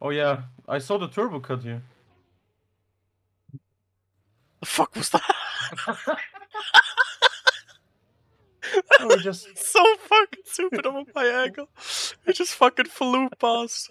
Oh yeah, I saw the turbo cut here. The fuck was that? That oh, we just so fucking stupid on my angle. It just fucking flew past.